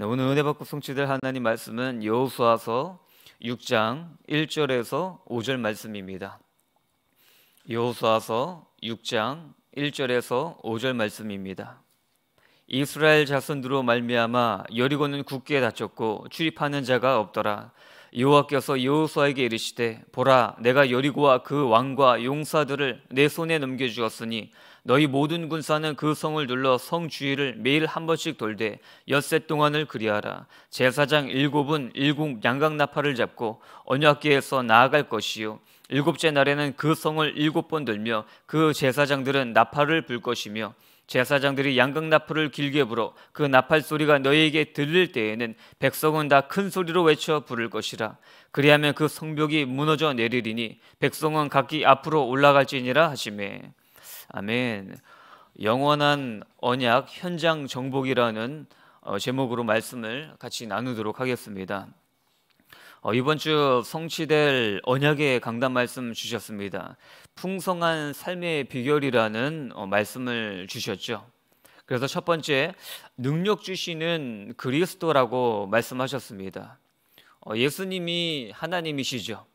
네, 오늘 은혜 받고 성취될 하나님 말씀은 여호수아서 6장 1절에서 5절 말씀입니다. 여호수아서 6장 1절에서 5절 말씀입니다. 이스라엘 자손들로 말미암아 여리고는 굳게 닫혔고 출입하는 자가 없더라. 여호와께서 여호수아에게 이르시되 보라 내가 여리고와 그 왕과 용사들을 내 손에 넘겨 주었으니 너희 모든 군사는 그 성을 눌러 성 주위를 매일 한 번씩 돌되 엿새 동안을 그리하라. 제사장 일곱은 일곱 양각 나팔을 잡고 언약궤에서 나아갈 것이요. 일곱째 날에는 그 성을 일곱 번 들며 그 제사장들은 나팔을 불 것이며 제사장들이 양각 나팔을 길게 불어 그 나팔 소리가 너희에게 들릴 때에는 백성은 다 큰 소리로 외쳐 부를 것이라. 그리하면 그 성벽이 무너져 내리리니 백성은 각기 앞으로 올라갈지니라 하시매 아멘. 영원한 언약 현장 정복이라는 어, 제목으로 말씀을 같이 나누도록 하겠습니다. 어, 이번 주 성취될 언약의 강단 말씀 주셨습니다. 풍성한 삶의 비결이라는 어, 말씀을 주셨죠. 그래서 첫 번째 능력 주시는 그리스도라고 말씀하셨습니다. 예수님이 하나님이시죠.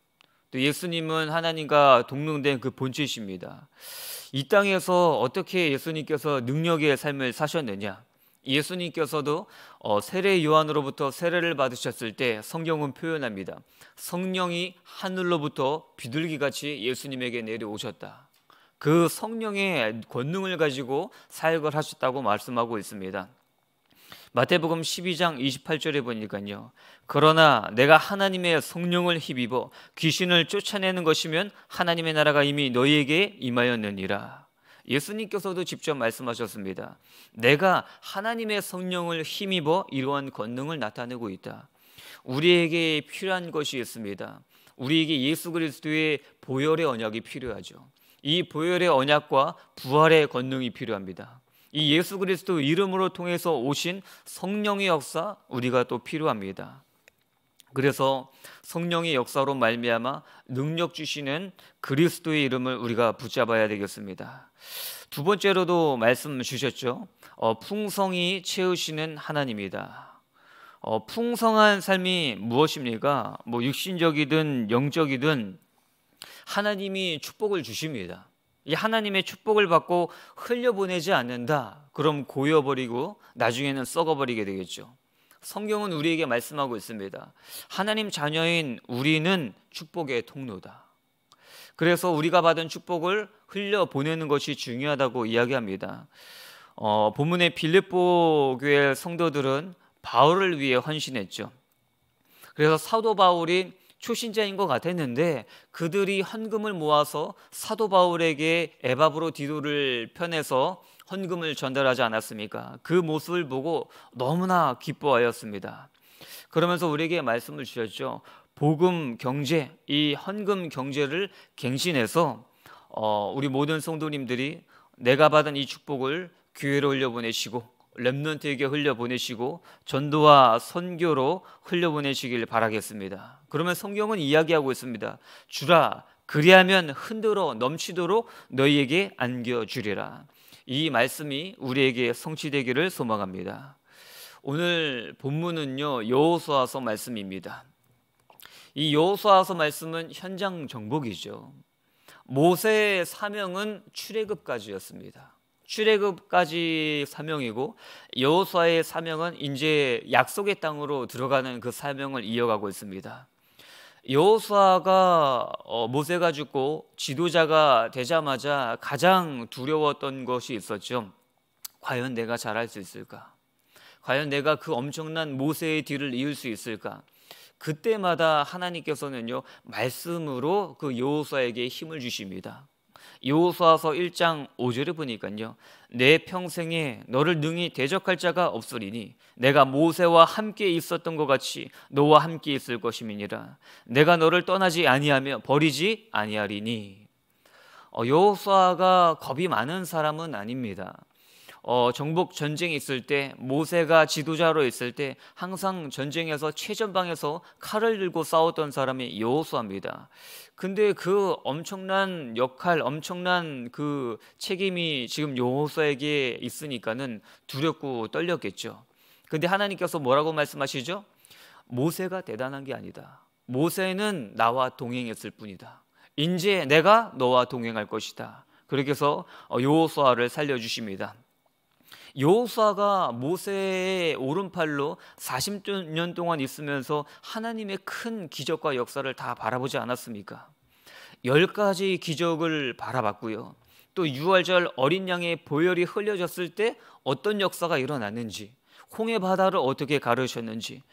또 예수님은 하나님과 동등된 그 본체이십니다. 이 땅에서 어떻게 예수님께서 능력의 삶을 사셨느냐? 예수님께서도 어, 세례 요한으로부터 세례를 받으셨을 때 성경은 표현합니다. 성령이 하늘로부터 비둘기같이 예수님에게 내려오셨다. 그 성령의 권능을 가지고 사역을 하셨다고 말씀하고 있습니다. 마태복음 12장 28절에 보니까요. 그러나 내가 하나님의 성령을 힘입어 귀신을 쫓아내는 것이면 하나님의 나라가 이미 너희에게 임하였느니라. 예수님께서도 직접 말씀하셨습니다. 내가 하나님의 성령을 힘입어 이러한 권능을 나타내고 있다. 우리에게 필요한 것이 있습니다. 우리에게 예수 그리스도의 보혈의 언약이 필요하죠. 이 보혈의 언약과 부활의 권능이 필요합니다. 이 예수 그리스도 이름으로 통해서 오신 성령의 역사 우리가 또 필요합니다. 그래서 성령의 역사로 말미암아 능력 주시는 그리스도의 이름을 우리가 붙잡아야 되겠습니다. 두 번째로도 말씀 주셨죠. 어, 풍성히 채우시는 하나님이다. 어, 풍성한 삶이 무엇입니까? 뭐 육신적이든 영적이든 하나님이 축복을 주십니다. 이 하나님의 축복을 받고 흘려보내지 않는다. 그럼 고여버리고 나중에는 썩어버리게 되겠죠. 성경은 우리에게 말씀하고 있습니다. 하나님 자녀인 우리는 축복의 통로다. 그래서 우리가 받은 축복을 흘려보내는 것이 중요하다고 이야기합니다. 어, 본문의 빌립보 교회 성도들은 바울을 위해 헌신했죠. 그래서 사도 바울이 초신자인 것 같았는데 그들이 헌금을 모아서 사도 바울에게 에바브로 디도를 편해서 헌금을 전달하지 않았습니까? 그 모습을 보고 너무나 기뻐하였습니다. 그러면서 우리에게 말씀을 주셨죠. 복음 경제, 이 헌금 경제를 갱신해서 어, 우리 모든 성도님들이 내가 받은 이 축복을 교회로 올려보내시고 렘넌트에게 흘려보내시고 전도와 선교로 흘려보내시길 바라겠습니다. 그러면 성경은 이야기하고 있습니다. 주라 그리하면 흔들어 넘치도록 너희에게 안겨 주리라. 이 말씀이 우리에게 성취되기를 소망합니다. 오늘 본문은요 여호수아서 말씀입니다. 이 여호수아서 말씀은 현장 정복이죠. 모세의 사명은 출애굽까지였습니다. 출애굽까지 사명이고 여호수아의 사명은 이제 약속의 땅으로 들어가는 그 사명을 이어가고 있습니다. 여호수아가 어, 모세가 죽고 지도자가 되자마자 가장 두려웠던 것이 있었죠. 과연 내가 잘할 수 있을까? 과연 내가 그 엄청난 모세의 뒤를 이을 수 있을까? 그때마다 하나님께서는요 말씀으로 그 여호수아에게 힘을 주십니다. 여호수아서 1장 5절에 보니까요. 내 평생에 너를 능히 대적할 자가 없으리니 내가 모세와 함께 있었던 것 같이 너와 함께 있을 것임이니라. 내가 너를 떠나지 아니하며 버리지 아니하리니. 어, 여호수아가 겁이 많은 사람은 아닙니다. 어, 정복 전쟁이 있을 때 모세가 지도자로 있을 때 항상 전쟁에서 최전방에서 칼을 들고 싸웠던 사람이 여호수아입니다. 근데 그 엄청난 역할, 엄청난 그 책임이 지금 여호수아에게 있으니까는 두렵고 떨렸겠죠. 근데 하나님께서 뭐라고 말씀하시죠? 모세가 대단한 게 아니다. 모세는 나와 동행했을 뿐이다. 이제 내가 너와 동행할 것이다. 그렇게 해서 여호수아를 살려 주십니다. 여호수아가 모세의 오른팔로 40년 동안 있으면서 하나님의 큰 기적과 역사를 다 바라보지 않았습니까? 열 가지 기적을 바라봤고요. 또 유월절 어린 양의 보혈이 흘려졌을 때 어떤 역사가 일어났는지, 홍해 바다를 어떻게 가르셨는지, 어,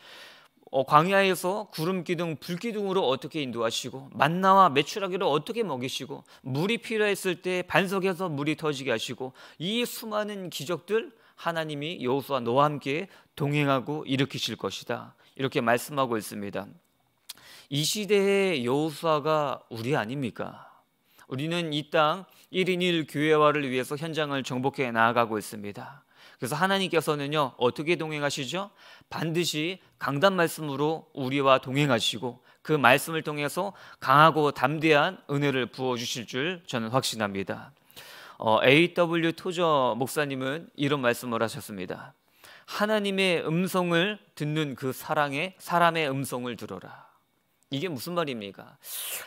광야에서 구름 기둥, 불 기둥으로 어떻게 인도하시고 만나와 메추라기를 어떻게 먹이시고 물이 필요했을 때 반석에서 물이 터지게 하시고 이 수많은 기적들 하나님이 여호수아 너와 함께 동행하고 일으키실 것이다. 이렇게 말씀하고 있습니다. 이 시대의 여호수아가 우리 아닙니까? 우리는 이 땅 1인 1 교회화를 위해서 현장을 정복해 나아가고 있습니다. 그래서 하나님께서는요, 어떻게 동행하시죠? 반드시 강단 말씀으로 우리와 동행하시고 그 말씀을 통해서 강하고 담대한 은혜를 부어 주실 줄 저는 확신합니다. 어, A.W. 토저 목사님은 이런 말씀을 하셨습니다. 하나님의 음성을 듣는 그 사랑에 사람의 음성을 들어라. 이게 무슨 말입니까?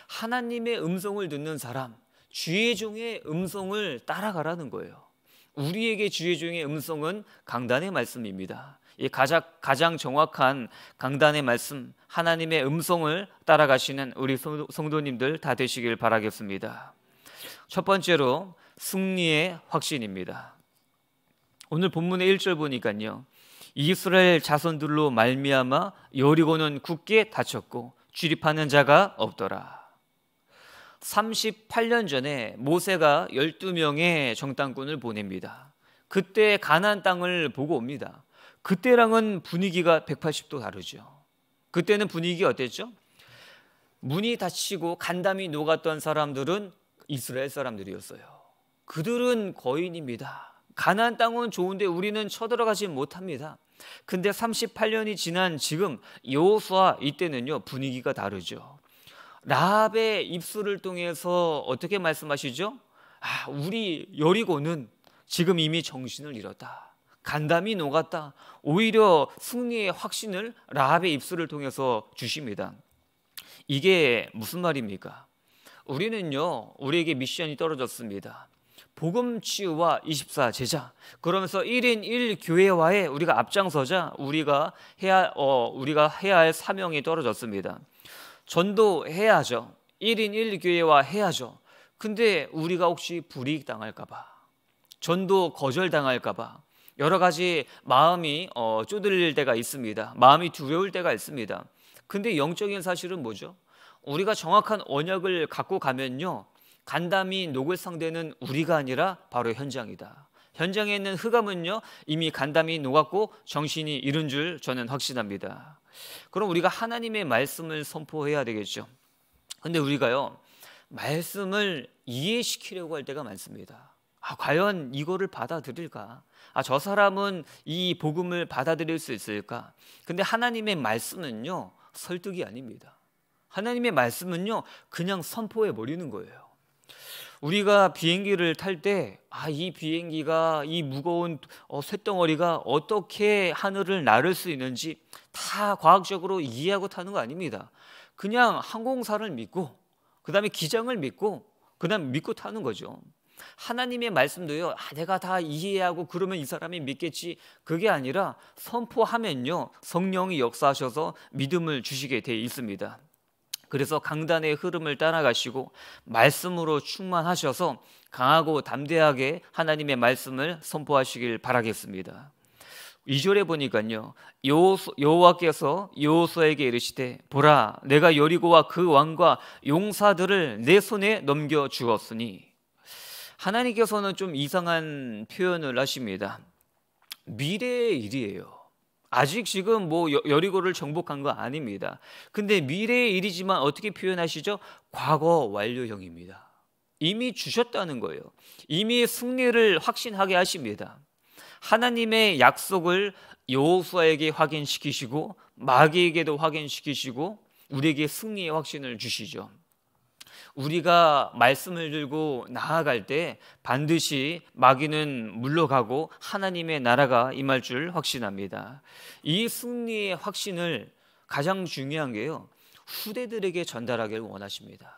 하나님의 음성을 듣는 사람, 주의 종의 음성을 따라가라는 거예요. 우리에게 주의 종의 음성은 강단의 말씀입니다. 이 가장, 가장 정확한 강단의 말씀, 하나님의 음성을 따라가시는 우리 성도님들 다 되시길 바라겠습니다. 첫 번째로 승리의 확신입니다. 오늘 본문의 1절 보니까요. 이스라엘 자손들로 말미암아 여리고는 굳게 닫혔고 출입하는 자가 없더라. 38년 전에 모세가 12명의 정탐꾼을 보냅니다. 그때 가나안 땅을 보고 옵니다. 그때랑은 분위기가 180도 다르죠. 그때는 분위기가 어땠죠? 문이 닫히고 간담이 녹았던 사람들은 이스라엘 사람들이었어요. 그들은 거인입니다. 가나안 땅은 좋은데 우리는 쳐들어가지 못합니다. 근데 38년이 지난 지금 여호수아 이때는요 분위기가 다르죠. 라합의 입술을 통해서 어떻게 말씀하시죠? 아, 우리 여리고는 지금 이미 정신을 잃었다. 간담이 녹았다. 오히려 승리의 확신을 라합의 입술을 통해서 주십니다. 이게 무슨 말입니까? 우리는요, 우리에게 미션이 떨어졌습니다. 복음 치유와 24 제자. 그러면서 1인 1 교회와에 우리가 앞장서자 우리가 해야 어 우리가 해야 할 사명이 떨어졌습니다. 전도해야죠. 1인 1교회와 해야죠. 근데 우리가 혹시 불이익 당할까 봐, 전도 거절당할까 봐, 여러 가지 마음이 어, 쪼들릴 때가 있습니다. 마음이 두려울 때가 있습니다. 근데 영적인 사실은 뭐죠? 우리가 정확한 언약을 갖고 가면요. 간담이 녹을 상대는 우리가 아니라 바로 현장이다. 현장에 있는 흑암은요, 이미 간담이 녹았고 정신이 잃은 줄 저는 확신합니다. 그럼 우리가 하나님의 말씀을 선포해야 되겠죠. 근데 우리가요, 말씀을 이해시키려고 할 때가 많습니다. 아, 과연 이거를 받아들일까? 아, 저 사람은 이 복음을 받아들일 수 있을까? 근데 하나님의 말씀은요, 설득이 아닙니다. 하나님의 말씀은요, 그냥 선포해 버리는 거예요. 우리가 비행기를 탈 때, 아, 이 비행기가 이 무거운 어, 쇳덩어리가 어떻게 하늘을 나를 수 있는지 다 과학적으로 이해하고 타는 거 아닙니다. 그냥 항공사를 믿고, 그 다음에 기장을 믿고, 그 다음 믿고 타는 거죠. 하나님의 말씀도요, 아, 내가 다 이해하고 그러면 이 사람이 믿겠지. 그게 아니라 선포하면요, 성령이 역사하셔서 믿음을 주시게 돼 있습니다. 그래서 강단의 흐름을 따라가시고 말씀으로 충만하셔서 강하고 담대하게 하나님의 말씀을 선포하시길 바라겠습니다. 2절에 보니까요. 여호와께서 여호수아에게 이르시되 보라 내가 여리고와 그 왕과 용사들을 내 손에 넘겨 주었으니 하나님께서는 좀 이상한 표현을 하십니다. 미래의 일이에요. 아직 지금 뭐 여리고를 정복한 거 아닙니다. 근데 미래의 일이지만 어떻게 표현하시죠? 과거 완료형입니다. 이미 주셨다는 거예요. 이미 승리를 확신하게 하십니다. 하나님의 약속을 여호수아에게 확인시키시고 마귀에게도 확인시키시고 우리에게 승리의 확신을 주시죠. 우리가 말씀을 들고 나아갈 때 반드시 마귀는 물러가고 하나님의 나라가 임할 줄 확신합니다. 이 승리의 확신을 가장 중요한 게요. 후대들에게 전달하기를 원하십니다.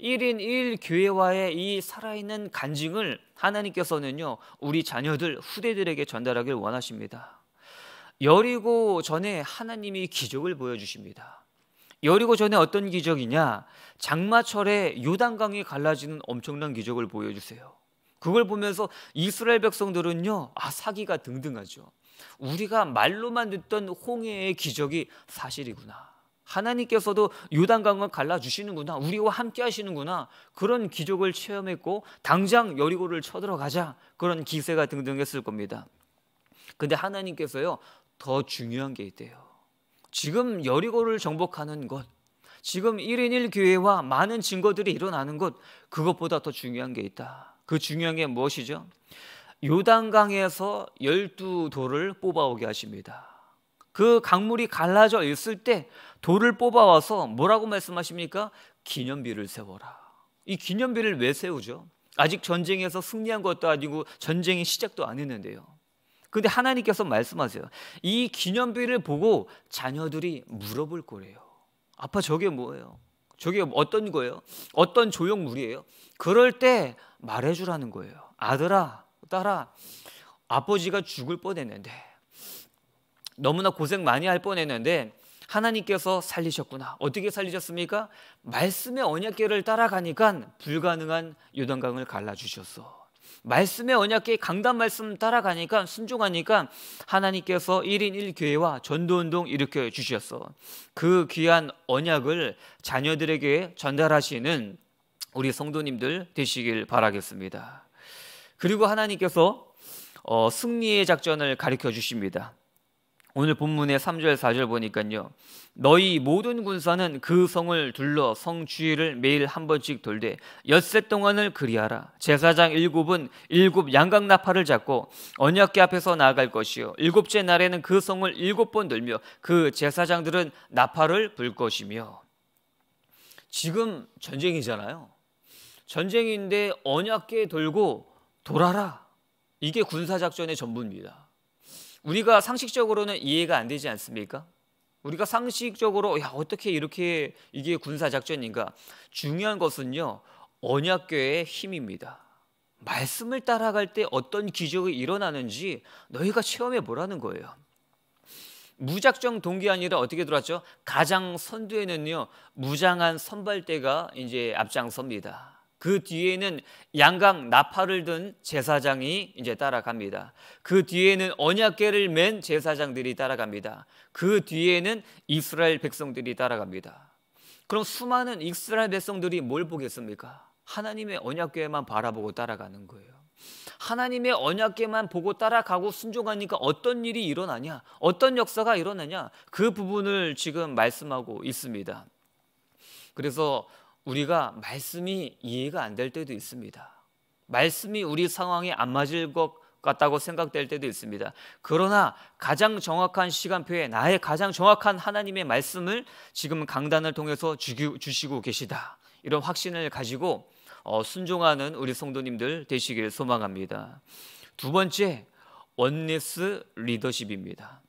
1인 1 교회와의 이 살아있는 간증을 하나님께서는요, 우리 자녀들, 후대들에게 전달하길 원하십니다. 여리고 전에 하나님이 기적을 보여주십니다. 여리고 전에 어떤 기적이냐? 장마철에 요단강이 갈라지는 엄청난 기적을 보여주세요. 그걸 보면서 이스라엘 백성들은요, 아, 사기가 등등하죠. 우리가 말로만 듣던 홍해의 기적이 사실이구나. 하나님께서도 요단강을 갈라주시는구나. 우리와 함께 하시는구나. 그런 기적을 체험했고, 당장 여리고를 쳐들어가자. 그런 기세가 등등했을 겁니다. 근데 하나님께서요, 더 중요한 게 있대요. 지금 여리고를 정복하는 것, 지금 1인 1교회와 많은 증거들이 일어나는 것, 그것보다 더 중요한 게 있다. 그 중요한 게 무엇이죠? 요단강에서 열두 돌을 뽑아오게 하십니다. 그 강물이 갈라져 있을 때 돌을 뽑아와서 뭐라고 말씀하십니까? 기념비를 세워라. 이 기념비를 왜 세우죠? 아직 전쟁에서 승리한 것도 아니고 전쟁이 시작도 안 했는데요. 근데 하나님께서 말씀하세요. 이 기념비를 보고 자녀들이 물어볼 거래요. 아빠 저게 뭐예요? 저게 어떤 거예요? 어떤 조형물이에요? 그럴 때 말해주라는 거예요. 아들아, 딸아, 아버지가 죽을 뻔했는데 너무나 고생 많이 할 뻔했는데 하나님께서 살리셨구나. 어떻게 살리셨습니까? 말씀의 언약계를 따라가니까 불가능한 요단강을 갈라주셨어. 말씀의 언약계 강단 말씀 따라가니까 순종하니까 하나님께서 1인 1교회와 전도운동 일으켜 주셨어. 그 귀한 언약을 자녀들에게 전달하시는 우리 성도님들 되시길 바라겠습니다. 그리고 하나님께서 어, 승리의 작전을 가르쳐 주십니다. 오늘 본문의 3절 4절 보니까요. 너희 모든 군사는 그 성을 둘러 성 주위를 매일 한 번씩 돌되 엿새 동안을 그리하라. 제사장 일곱은 일곱 양각 나팔을 잡고 언약궤 앞에서 나아갈 것이요. 일곱째 날에는 그 성을 일곱 번 돌며 그 제사장들은 나팔을 불 것이며 지금 전쟁이잖아요. 전쟁인데 언약궤 돌고 돌아라. 이게 군사작전의 전부입니다. 우리가 상식적으로는 이해가 안 되지 않습니까? 우리가 상식적으로 야 어떻게 이렇게 이게 군사 작전인가? 중요한 것은요 언약궤의 힘입니다. 말씀을 따라갈 때 어떤 기적이 일어나는지 너희가 체험해 보라는 거예요. 무작정 동기 아니라 어떻게 들어왔죠? 가장 선두에는요 무장한 선발대가 이제 앞장섭니다. 그 뒤에는 양강 나팔을 든 제사장이 이제 따라갑니다. 그 뒤에는 언약궤를 맨 제사장들이 따라갑니다. 그 뒤에는 이스라엘 백성들이 따라갑니다. 그럼 수많은 이스라엘 백성들이 뭘 보겠습니까? 하나님의 언약궤만 바라보고 따라가는 거예요. 하나님의 언약궤만 보고 따라가고 순종하니까 어떤 일이 일어나냐? 어떤 역사가 일어나냐? 그 부분을 지금 말씀하고 있습니다. 그래서 우리가 말씀이 이해가 안 될 때도 있습니다. 말씀이 우리 상황에 안 맞을 것 같다고 생각될 때도 있습니다. 그러나 가장 정확한 시간표에 나의 가장 정확한 하나님의 말씀을 지금 강단을 통해서 주시고 계시다. 이런 확신을 가지고 어, 순종하는 우리 성도님들 되시길 소망합니다. 두 번째, 원네스 리더십입니다.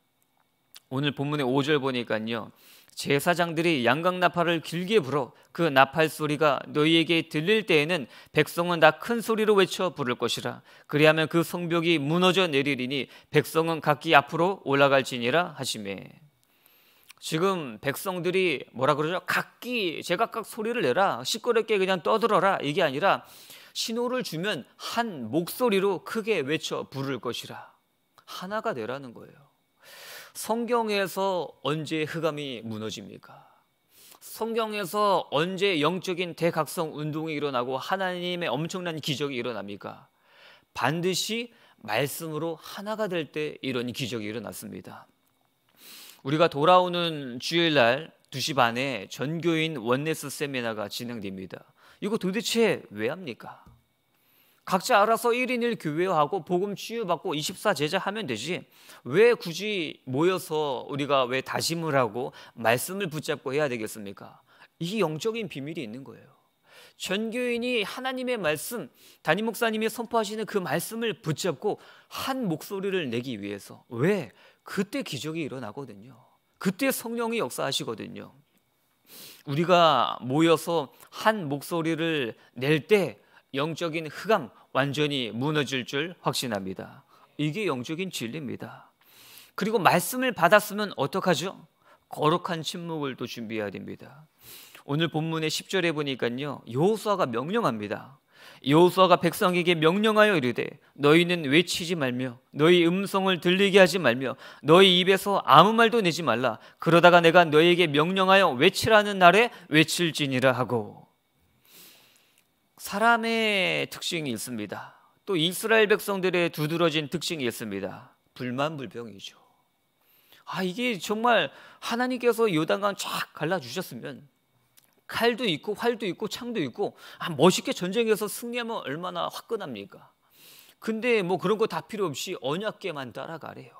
오늘 본문의 5절 보니까요. 제사장들이 양각 나팔을 길게 불어 그 나팔 소리가 너희에게 들릴 때에는 백성은 다 큰 소리로 외쳐 부를 것이라. 그리하면 그 성벽이 무너져 내리리니 백성은 각기 앞으로 올라갈지니라 하시매. 지금 백성들이 뭐라 그러죠? 각기 제각각 소리를 내라. 시끄럽게 그냥 떠들어라. 이게 아니라 신호를 주면 한 목소리로 크게 외쳐 부를 것이라. 하나가 되라는 거예요. 성경에서 언제 흑암이 무너집니까? 성경에서 언제 영적인 대각성 운동이 일어나고 하나님의 엄청난 기적이 일어납니까? 반드시 말씀으로 하나가 될 때 이런 기적이 일어났습니다. 우리가 돌아오는 주일날 2시 반에 전교인 원네스 세미나가 진행됩니다. 이거 도대체 왜 합니까? 각자 알아서 1인 1 교회하고 복음 치유받고 24 제자 하면 되지. 왜 굳이 모여서 우리가 왜 다짐을 하고 말씀을 붙잡고 해야 되겠습니까? 이 영적인 비밀이 있는 거예요. 전교인이 하나님의 말씀, 담임 목사님이 선포하시는 그 말씀을 붙잡고 한 목소리를 내기 위해서 왜? 그때 기적이 일어나거든요. 그때 성령이 역사하시거든요. 우리가 모여서 한 목소리를 낼 때 영적인 흑암 완전히 무너질 줄 확신합니다. 이게 영적인 진리입니다. 그리고 말씀을 받았으면 어떡하죠? 거룩한 침묵을 또 준비해야 됩니다. 오늘 본문의 10절에 보니까요. 여호수아가 명령합니다. 여호수아가 백성에게 명령하여 이르되 너희는 외치지 말며 너희 음성을 들리게 하지 말며 너희 입에서 아무 말도 내지 말라 그러다가 내가 너희에게 명령하여 외치라는 날에 외칠지니라 하고 사람의 특징이 있습니다. 또 이스라엘 백성들의 두드러진 특징이 있습니다. 불만불평이죠. 아 이게 정말 하나님께서 요단강 쫙 갈라 주셨으면 칼도 있고 활도 있고 창도 있고 아, 멋있게 전쟁에서 승리하면 얼마나 화끈합니까? 근데 뭐 그런 거 다 필요 없이 언약계만 따라가래요.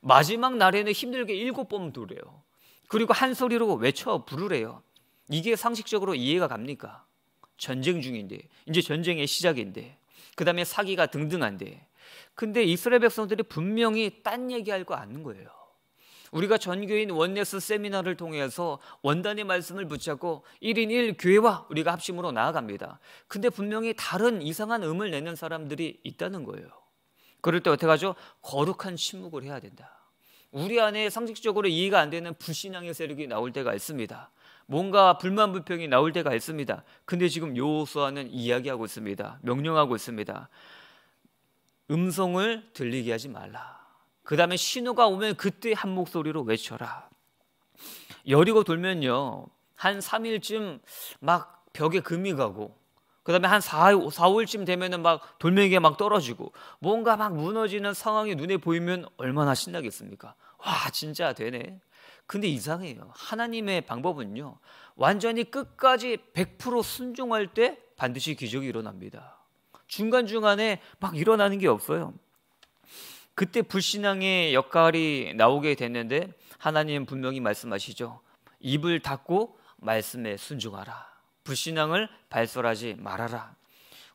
마지막 날에는 힘들게 일곱 번 도래요. 그리고 한 소리로 외쳐 부르래요. 이게 상식적으로 이해가 갑니까? 전쟁 중인데 이제 전쟁의 시작인데 그 다음에 사기가 등등한데 근데 이스라엘 백성들이 분명히 딴 얘기할 거 아는 거예요. 우리가 전교인 원네스 세미나를 통해서 원단의 말씀을 붙잡고 1인 1교회와 우리가 합심으로 나아갑니다. 근데 분명히 다른 이상한 음을 내는 사람들이 있다는 거예요. 그럴 때 어떻게 하죠? 거룩한 침묵을 해야 된다. 우리 안에 상식적으로 이해가 안 되는 불신앙의 세력이 나올 때가 있습니다. 뭔가 불만 불평이 나올 때가 있습니다. 근데 지금 요호수아는 이야기하고 있습니다. 명령하고 있습니다. 음성을 들리게 하지 말라. 그 다음에 신호가 오면 그때 한 목소리로 외쳐라. 여리고 돌면요. 한 3일쯤 막 벽에 금이 가고 그 다음에 한 4, 4, 5일쯤 되면은 막 돌멩이가 막 떨어지고 뭔가 막 무너지는 상황이 눈에 보이면 얼마나 신나겠습니까? 와, 진짜 되네. 근데 이상해요. 하나님의 방법은요. 완전히 끝까지 100% 순종할 때 반드시 기적이 일어납니다. 중간중간에 막 일어나는 게 없어요. 그때 불신앙의 역할이 나오게 됐는데 하나님 분명히 말씀하시죠. 입을 닫고 말씀에 순종하라. 불신앙을 발설하지 말아라.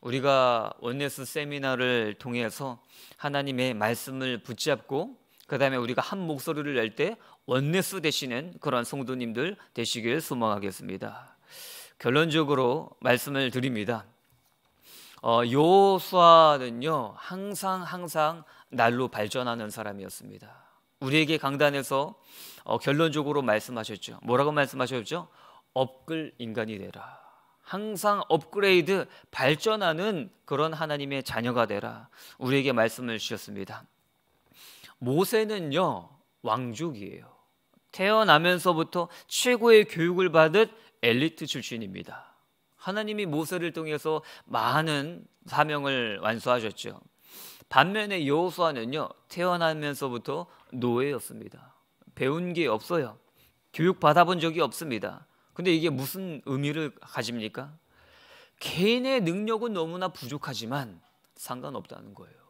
우리가 원네스 세미나를 통해서 하나님의 말씀을 붙잡고 그 다음에 우리가 한 목소리를 낼 때 원네스 되시는 그런 성도님들 되시길 소망하겠습니다. 결론적으로 말씀을 드립니다. 어, 요수아는요 항상 항상 날로 발전하는 사람이었습니다. 우리에게 강단에서 어, 결론적으로 말씀하셨죠. 뭐라고 말씀하셨죠? 업글 인간이 되라. 항상 업그레이드 발전하는 그런 하나님의 자녀가 되라. 우리에게 말씀을 주셨습니다. 모세는요 왕족이에요. 태어나면서부터 최고의 교육을 받은 엘리트 출신입니다. 하나님이 모세를 통해서 많은 사명을 완수하셨죠. 반면에 여호수아는요 태어나면서부터 노예였습니다. 배운 게 없어요. 교육 받아본 적이 없습니다. 근데 이게 무슨 의미를 가집니까? 개인의 능력은 너무나 부족하지만 상관없다는 거예요.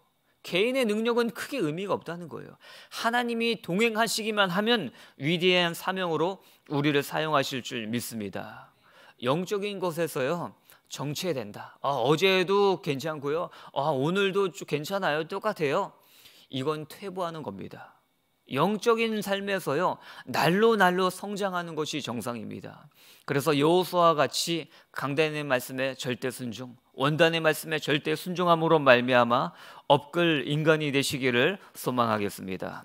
개인의 능력은 크게 의미가 없다는 거예요. 하나님이 동행하시기만 하면 위대한 사명으로 우리를 사용하실 줄 믿습니다. 영적인 것에서요. 정체된다. 아, 어제도 괜찮고요. 아, 오늘도 괜찮아요. 똑같아요. 이건 퇴보하는 겁니다. 영적인 삶에서요. 날로 날로 성장하는 것이 정상입니다. 그래서 여호수아와 같이 강단의 말씀에 절대 순종, 원단의 말씀에 절대 순종함으로 말미암아 업글 인간이 되시기를 소망하겠습니다.